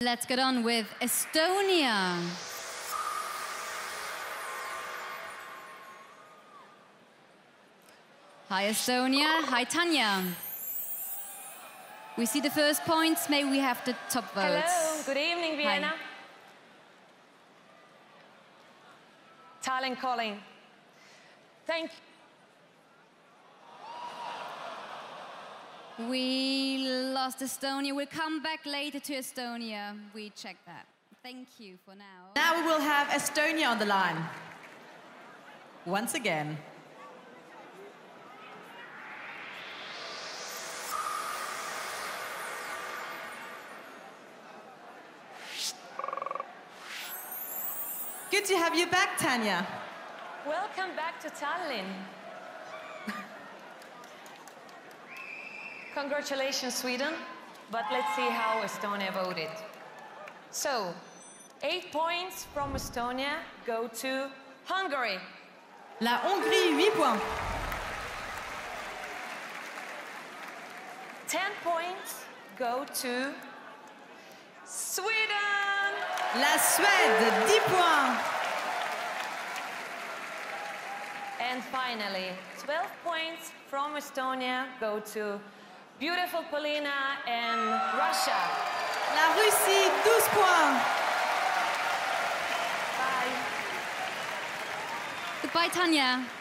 Let's get on with Estonia. Hi, Estonia. Hi, Tanja. We see the first points. May we have the top votes? Hello, good evening, Vienna. Tallinn calling. Thank you. We lost Estonia. We'll come back later to Estonia. We check that. Thank you for now. Now we will have Estonia on the line. Once again. Good to have you back, Tanja. Welcome back to Tallinn. Congratulations, Sweden. But let's see how Estonia voted. So, eight points from Estonia go to Hungary. La Hongrie, 8 points. 10 points go to Sweden. La Suède, 10 points. And finally, 12 points from Estonia go to beautiful Polina and Russia. La Russie, 12 points. Bye. Goodbye, Tanja.